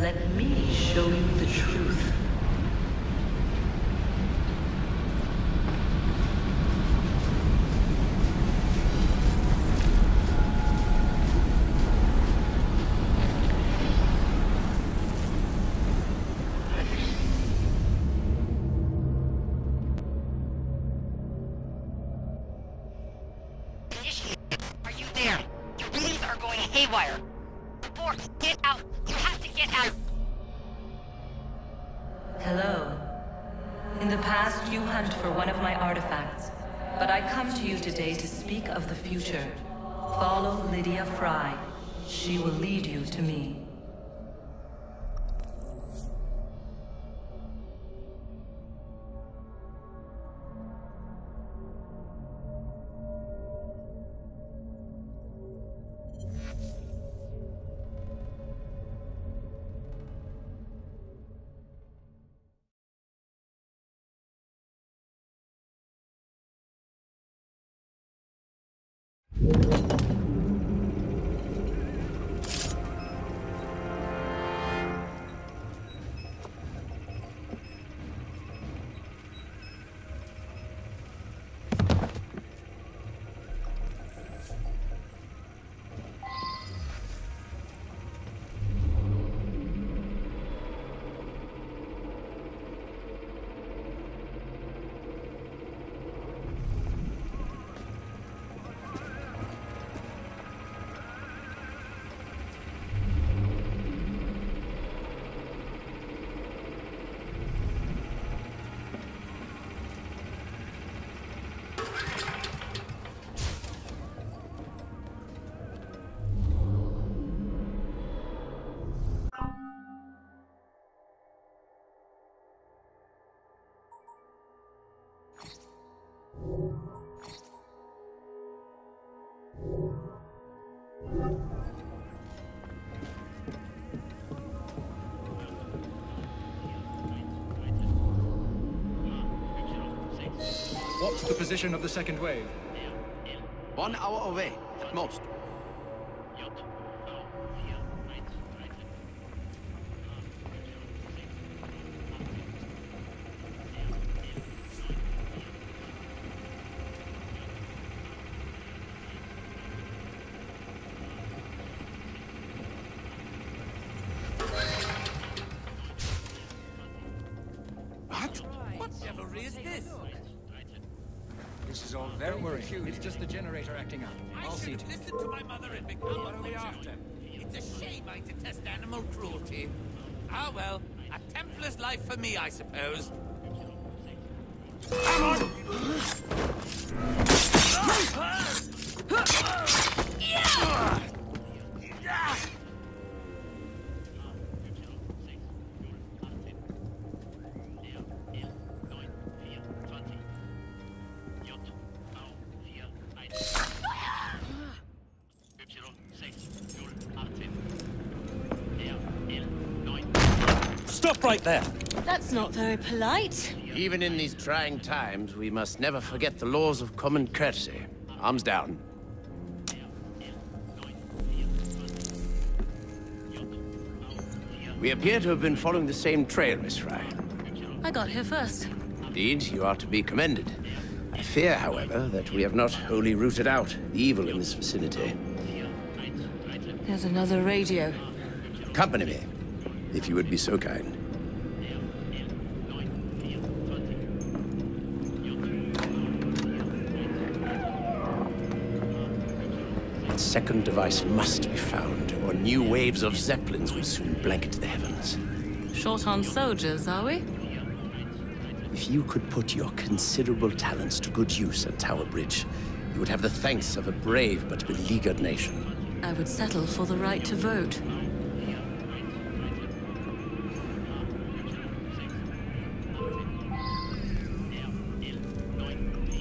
Let me show you the truth. Are you there? Your readings are going haywire. Bork, get out! You have to get out! Hello. In the past, you hunt for one of my artifacts. But I come to you today to speak of the future. Follow Lydia Frye. She will lead you to me. What's the position of the second wave? One hour away, at most. This is all very confusing. It's just the generator acting up. I'll see to it. Listen to my mother and become what are we after? It's a shame I detest animal cruelty. Ah well, a Templar's life for me, I suppose. Come on! Stop right there! That's not very polite. Even in these trying times, we must never forget the laws of common courtesy. Arms down. We appear to have been following the same trail, Miss Frye. I got here first. Indeed, you are to be commended. I fear, however, that we have not wholly rooted out the evil in this vicinity. There's another radio. Accompany me, if you would be so kind. That second device must be found, or new waves of Zeppelins will soon blanket the heavens. Short on soldiers, are we? If you could put your considerable talents to good use at Tower Bridge, you would have the thanks of a brave but beleaguered nation. I would settle for the right to vote.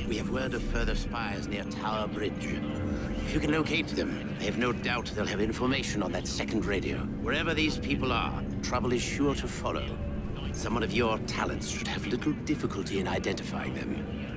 We have word of further spies near Tower Bridge. If you can locate them, I have no doubt they'll have information on that second radio. Wherever these people are, trouble is sure to follow. Someone of your talents should have little difficulty in identifying them.